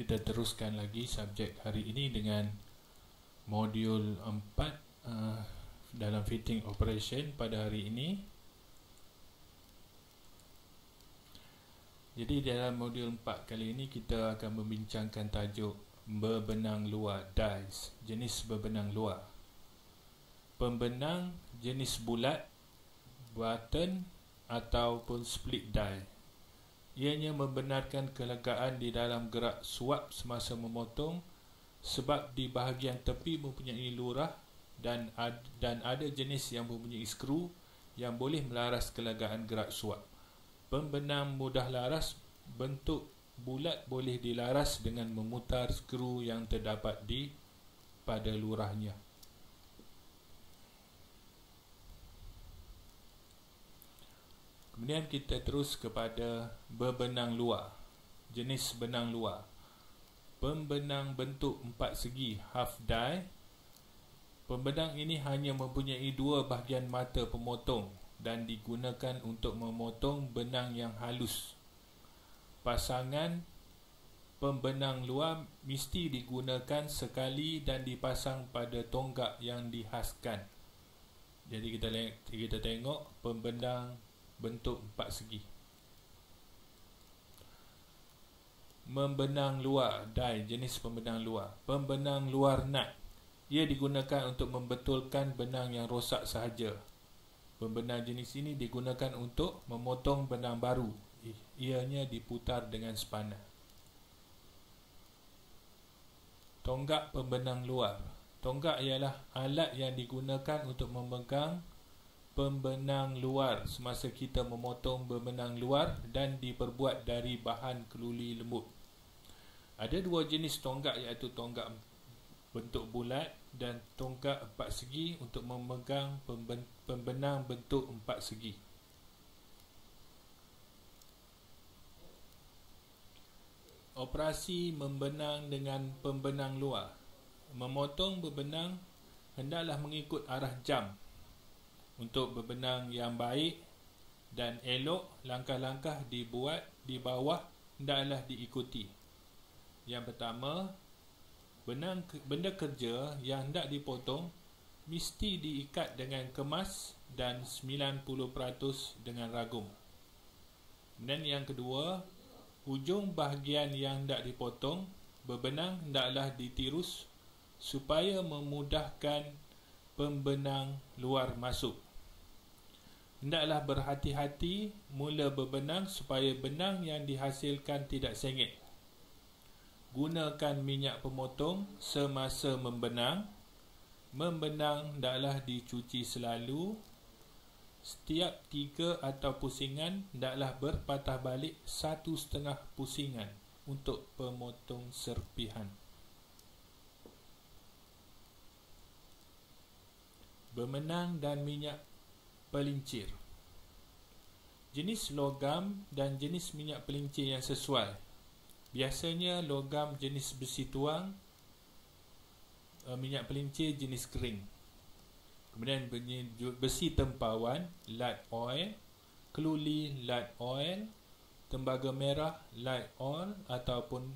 kita teruskan lagi subjek hari ini dengan modul 4 uh, dalam fitting operation pada hari ini. Jadi dalam modul 4 kali ini kita akan membincangkan tajuk berbenang luar dies jenis berbenang luar. Pembenang jenis bulat button ataupun split die Ianya membenarkan kelegaan di dalam gerak suap semasa memotong sebab di bahagian tepi mempunyai lurah dan ad, dan ada jenis yang mempunyai skru yang boleh melaras kelegaan gerak suap. Pembenam mudah laras bentuk bulat boleh dilaras dengan memutar skru yang terdapat di pada lurahnya. Kemudian kita terus kepada berbenang luar. Jenis benang luar. Pembenang bentuk empat segi half die. Pembenang ini hanya mempunyai dua bahagian mata pemotong dan digunakan untuk memotong benang yang halus. Pasangan pembenang luar mesti digunakan sekali dan dipasang pada tonggak yang dihaskan. Jadi kita kita tengok pembenang bentuk empat segi. Membenang luar die jenis pembenang luar. Pembenang luar nut. Ia digunakan untuk membetulkan benang yang rosak sahaja. Pembenang jenis ini digunakan untuk memotong benang baru. Ianya diputar dengan spana tonggak pembenang luar. Tonggak ialah alat yang digunakan untuk memegang pembenang luar semasa kita memotong pembenang luar dan diperbuat dari bahan keluli lembut. Ada dua jenis tonggak iaitu tonggak bentuk bulat dan tonggak empat segi untuk memegang pembenang bentuk empat segi. Operasi membenang dengan pembenang luar. Memotong pembenang hendaklah mengikut arah jam untuk berbenang yang baik dan elok langkah-langkah dibuat di bawah hendaklah diikuti. Yang pertama, benang benda kerja yang hendak dipotong mesti diikat dengan kemas dan 90% dengan ragum. Dan yang kedua, hujung bahagian yang hendak dipotong berbenang hendaklah ditirus supaya memudahkan pembenang luar masuk. Hendaklah berhati-hati mula berbenang supaya benang yang dihasilkan tidak sengit. Gunakan minyak pemotong semasa membenang. Membenang hendaklah dicuci selalu. Setiap tiga atau pusingan hendaklah berpatah balik satu setengah pusingan untuk pemotong serpihan. Bermenang dan minyak pelincir. Jenis logam dan jenis minyak pelincir yang sesuai. Biasanya logam jenis besi tuang eh, Minyak pelincir jenis kering. Kemudian besi tempawan light oil Keluli light oil Tembaga merah light oil Ataupun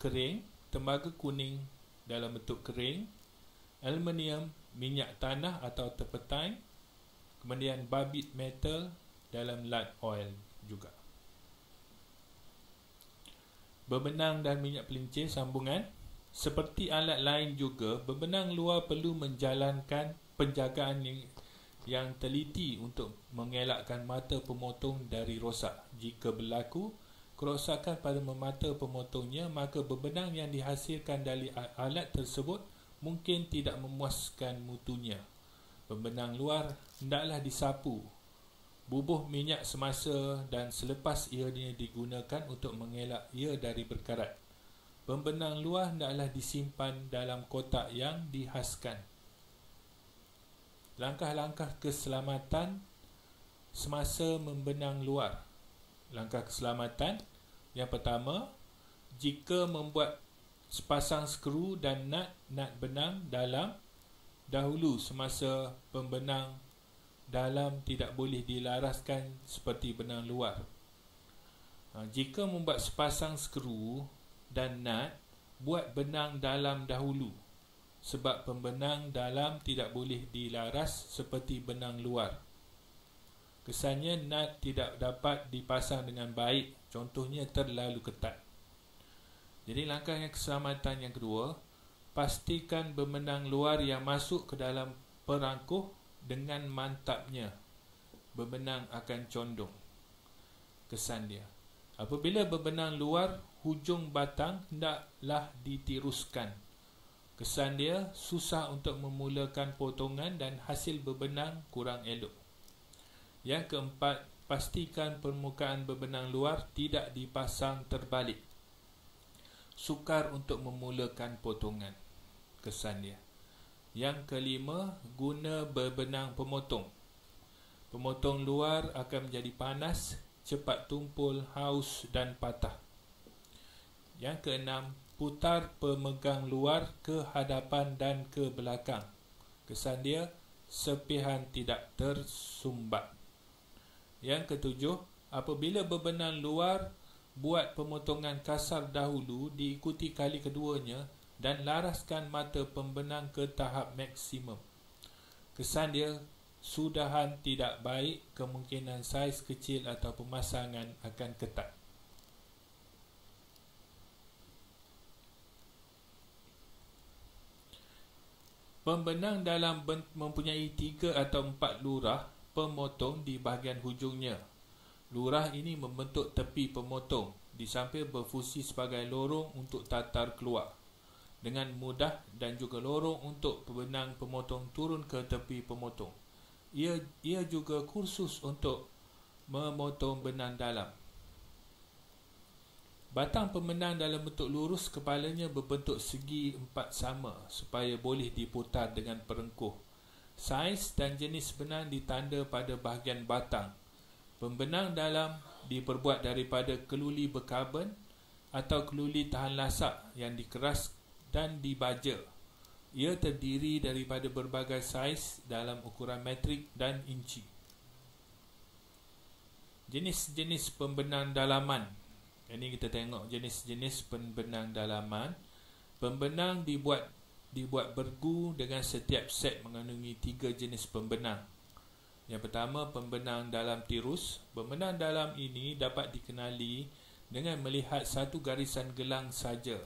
kering Tembaga kuning dalam bentuk kering Aluminium minyak tanah atau terpetai kemudian babit metal dalam lard oil juga. Berbenang dan minyak pelincir sambungan. Seperti alat lain juga berbenang luar perlu menjalankan penjagaan yang, yang teliti untuk mengelakkan mata pemotong dari rosak. Jika berlaku kerosakan pada mata pemotongnya maka berbenang yang dihasilkan dari alat tersebut mungkin tidak memuaskan mutunya Pembenang luar hendaklah disapu. Bubuh minyak semasa dan selepas ia digunakan untuk mengelak ia dari berkarat. Pembenang luar hendaklah disimpan dalam kotak yang dihaskan. Langkah-langkah keselamatan semasa membenang luar. Langkah keselamatan Yang pertama Jika membuat sepasang skru dan nut, nut benang dalam dahulu semasa pembenang dalam tidak boleh dilaraskan seperti benang luar. Ha, jika membuat sepasang skru dan nut buat benang dalam dahulu sebab pembenang dalam tidak boleh dilaras seperti benang luar. Kesannya nut tidak dapat dipasang dengan baik, contohnya terlalu ketat. Jadi langkah yang keselamatan yang kedua, pastikan bebenang luar yang masuk ke dalam perangkuh dengan mantapnya. Bebenang akan condong. Kesan dia. Apabila bebenang luar, hujung batang hendaklah ditiruskan. Kesan dia susah untuk memulakan potongan dan hasil bebenang kurang elok. Yang keempat, pastikan permukaan bebenang luar tidak dipasang terbalik. Sukar untuk memulakan potongan. Kesan dia. Yang kelima, guna bebenang pemotong. Pemotong luar akan menjadi panas cepat tumpul, haus dan patah. Yang keenam, putar pemegang luar ke hadapan dan ke belakang. Kesan dia, sepihan tidak tersumbat. Yang ketujuh, apabila bebenang luar buat pemotongan kasar dahulu diikuti kali keduanya dan laraskan mata pembenang ke tahap maksimum. Kesan dia, sudahan tidak baik, kemungkinan saiz kecil atau pemasangan akan ketat. Pembenang dalam mempunyai tiga atau empat lurah pemotong di bahagian hujungnya. Lurah ini membentuk tepi pemotong di samping berfungsi sebagai lorong untuk tatar keluar dengan mudah dan juga lorong untuk pembenang pemotong turun ke tepi pemotong ia ia juga kursus untuk memotong benang dalam. Batang pemenang dalam bentuk lurus kepalanya berbentuk segi empat sama supaya boleh diputar dengan perengkuh. Saiz dan jenis benang ditanda pada bahagian batang. Pembenang dalam diperbuat daripada keluli berkarbon atau keluli tahan lasak yang dikeras dan dibaja ia terdiri daripada berbagai saiz dalam ukuran metrik dan inci. Jenis-jenis pembenang dalaman. Ini kita tengok jenis-jenis pembenang dalaman. Pembenang dibuat dibuat bergu dengan setiap set mengandungi tiga jenis pembenang. Yang pertama, pembenang dalam tirus. Pembenang dalam ini dapat dikenali dengan melihat satu garisan gelang saja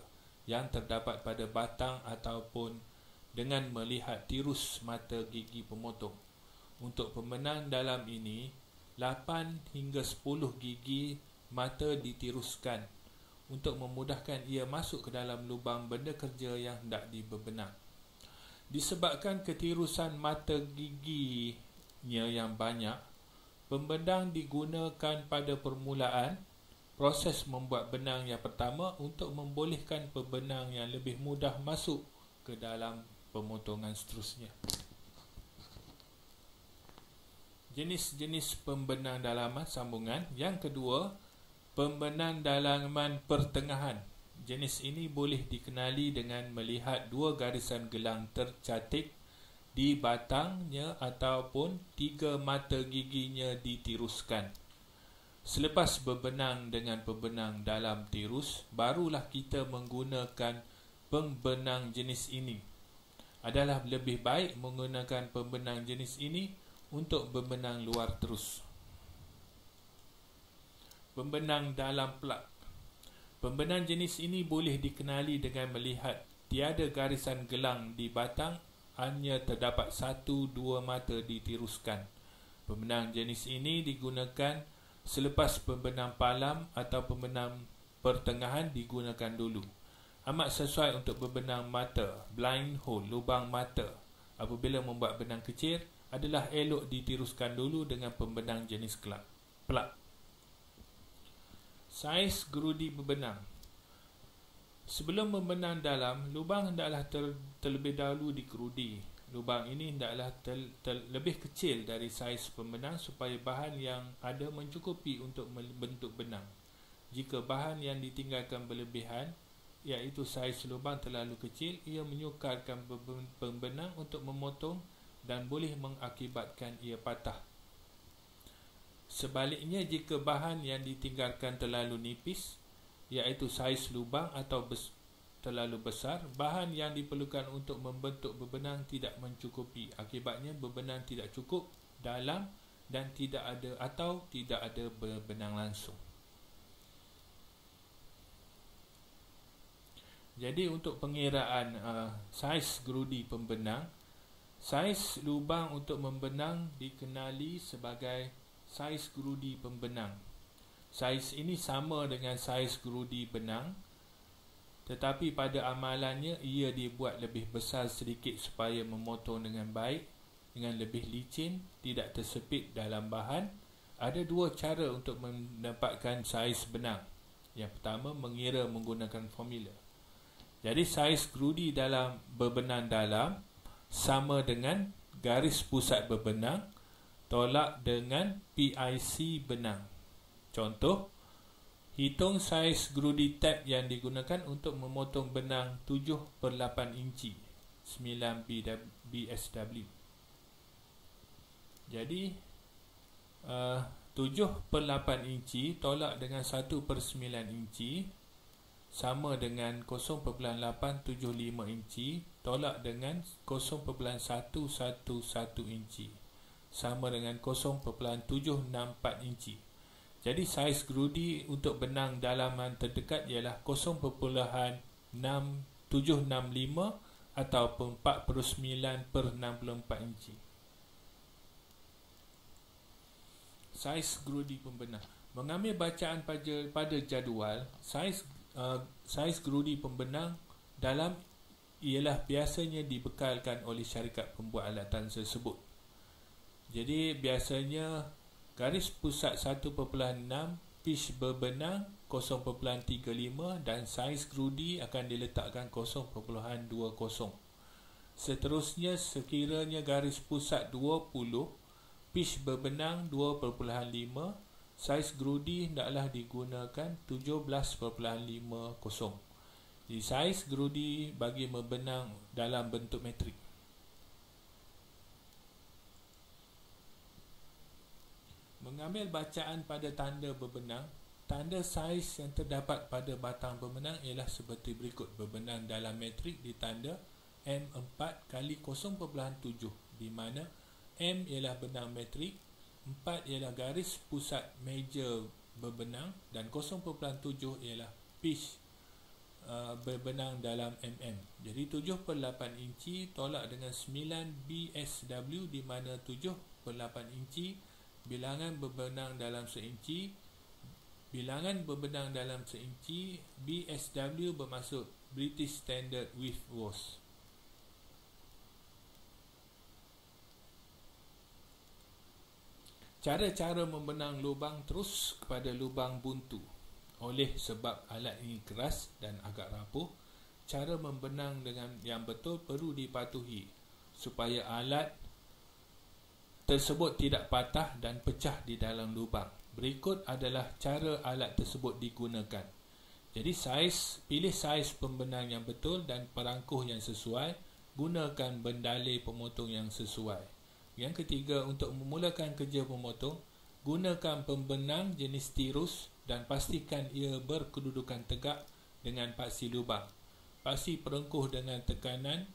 yang terdapat pada batang ataupun dengan melihat tirus mata gigi pemotong. Untuk pemenang dalam ini, 8 hingga 10 gigi mata ditiruskan untuk memudahkan ia masuk ke dalam lubang benda kerja yang hendak dibebenang. Disebabkan ketirusan mata giginya yang banyak, pembendang digunakan pada permulaan proses membuat benang yang pertama untuk membolehkan pembenang yang lebih mudah masuk ke dalam pemotongan seterusnya. Jenis-jenis pembenang dalaman sambungan. Yang kedua, pembenang dalaman pertengahan. Jenis ini boleh dikenali dengan melihat dua garisan gelang tercatik di batangnya ataupun tiga mata giginya ditiruskan. Selepas berbenang dengan pembenang dalam tirus, barulah kita menggunakan pembenang jenis ini adalah lebih baik menggunakan pembenang jenis ini untuk pembenang luar terus. Pembenang dalam plug. Pembenang jenis ini boleh dikenali dengan melihat tiada garisan gelang di batang hanya terdapat satu dua mata ditiruskan. Pembenang jenis ini digunakan selepas pembenang palam atau pembenang pertengahan digunakan dulu. Amat sesuai untuk berbenang mata blind hole lubang mata. Apabila membuat benang kecil adalah elok ditiruskan dulu dengan pembenang jenis kelab plug saiz gerudi berbenang sebelum membenang dalam lubang hendaklah ter, terlebih dahulu dikerudi lubang ini hendaklah ter, ter, lebih kecil dari saiz pembenang supaya bahan yang ada mencukupi untuk membentuk benang. Jika bahan yang ditinggalkan berlebihan iaitu saiz lubang terlalu kecil ia menyukarkan pembenang untuk memotong dan boleh mengakibatkan ia patah. Sebaliknya jika bahan yang ditinggalkan terlalu nipis iaitu saiz lubang atau terlalu besar, bahan yang diperlukan untuk membentuk bebenang tidak mencukupi. Akibatnya bebenang tidak cukup dalam dan tidak ada atau tidak ada bebenang langsung. Jadi untuk pengiraan uh, saiz gerudi pembenang, saiz lubang untuk membenang dikenali sebagai saiz gerudi pembenang. Saiz ini sama dengan saiz gerudi benang tetapi pada amalannya ia dibuat lebih besar sedikit supaya memotong dengan baik dengan lebih licin, tidak tersepit dalam bahan. Ada dua cara untuk mendapatkan saiz benang. Yang pertama mengira menggunakan formula. Jadi saiz grudi dalam berbenang dalam sama dengan garis pusat berbenang tolak dengan PIC benang. Contoh Hitung saiz grudi tab yang digunakan untuk memotong benang 7 per 8 inci 9 BSW. Jadi uh, 7 per 8 inci tolak dengan 1 per 9 inci sama dengan 0.875 inci tolak dengan 0.111 inci sama dengan 0.764 inci. Jadi saiz grudi untuk benang dalaman terdekat ialah 0.6765 ataupun 49 per 64 inci. Saiz grudi pembenang. Mengambil bacaan pada, pada jadual, saiz uh, saiz grudi pembenang dalam ialah biasanya dibekalkan oleh syarikat pembuat alatan tersebut. Jadi biasanya garis pusat 1.6 pitch berbenang 0.35 dan saiz grudi akan diletakkan 0.20 seterusnya sekiranya garis pusat 20 pitch berbenang 2.5 saiz grudi hendaklah digunakan 17.50 jadi saiz grudi bagi membenang dalam bentuk metrik Mengambil bacaan pada tanda berbenang, tanda saiz yang terdapat pada batang berbenang ialah seperti berikut. Berbenang dalam metrik ditanda M4 kali 0.7 di mana M ialah benang metrik, 4 ialah garis pusat meja berbenang dan 0.7 ialah pitch uh, berbenang dalam mm. Jadi 7 per 8 inci tolak dengan 9 BSW di mana 7 per 8 inci bilangan berbenang dalam seinci bilangan berbenang dalam seinci BSW bermaksud British Standard Width Wash cara-cara membenang lubang terus kepada lubang buntu. Oleh sebab alat ini keras dan agak rapuh cara membenang dengan yang betul perlu dipatuhi supaya alat tersebut tidak patah dan pecah di dalam lubang. Berikut adalah cara alat tersebut digunakan. Jadi saiz, pilih saiz pembenang yang betul dan perangkuh yang sesuai. Gunakan bendalai pemotong yang sesuai. Yang ketiga, untuk memulakan kerja pemotong, gunakan pembenang jenis tirus dan pastikan ia berkedudukan tegak dengan paksi lubang. Paksi perengkuh dengan tekanan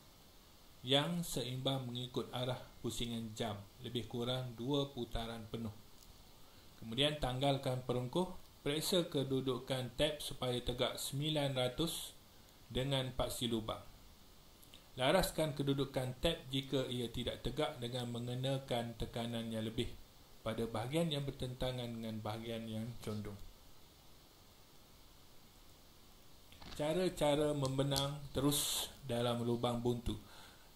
yang seimbang mengikut arah pusingan jam lebih kurang dua putaran penuh. Kemudian tanggalkan perungkuh, periksa kedudukan tab supaya tegak 900 dengan paksi lubang. Laraskan kedudukan tab jika ia tidak tegak dengan mengenakan tekanan yang lebih pada bahagian yang bertentangan dengan bahagian yang condong. Cara-cara membenang terus dalam lubang buntu.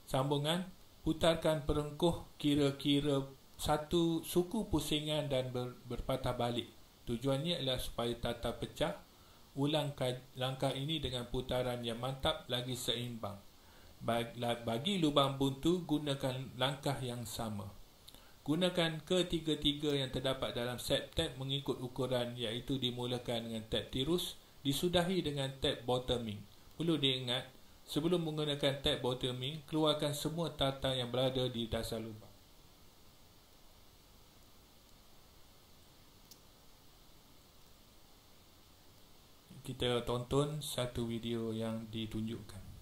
Sambungan putarkan perengkuh kira-kira satu suku pusingan dan ber, berpatah balik. Tujuannya adalah supaya tata pecah. Ulang langkah ini dengan putaran yang mantap lagi seimbang. Bagi lubang buntu, gunakan langkah yang sama. Gunakan ketiga-tiga yang terdapat dalam set tab mengikut ukuran iaitu dimulakan dengan tab tirus, disudahi dengan tab bottoming. Perlu diingat, Sebelum menggunakan tab bottoming, keluarkan semua tata yang berada di dasar lubang. kita tonton satu video yang ditunjukkan.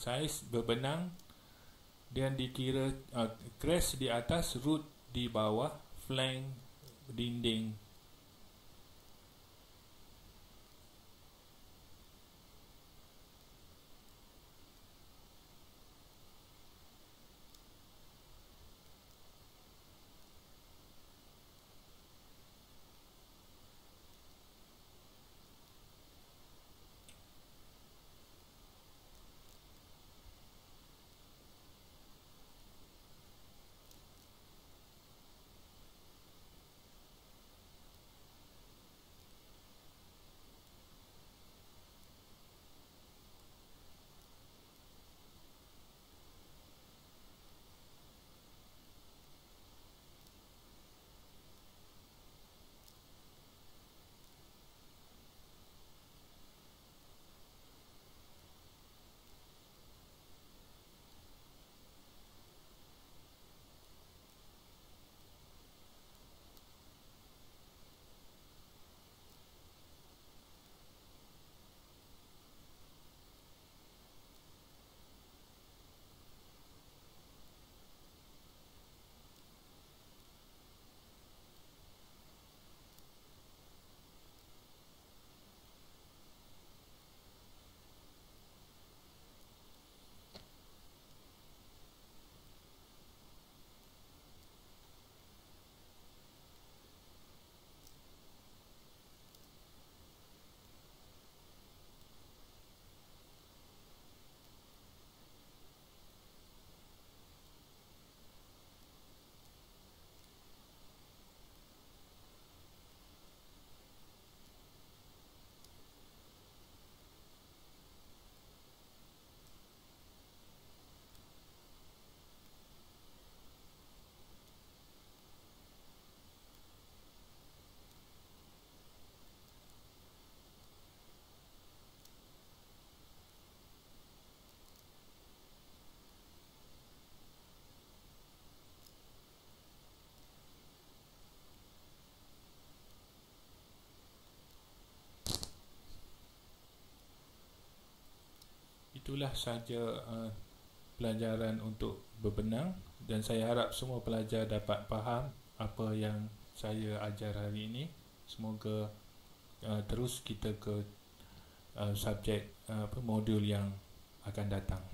Saiz berbenang dan dikira uh, crest di atas root di bawah flank dinding itulah saja uh, pelajaran untuk berbenang. Dan saya harap semua pelajar dapat faham apa yang saya ajar hari ini. Semoga uh, terus kita ke uh, subjek uh, modul yang akan datang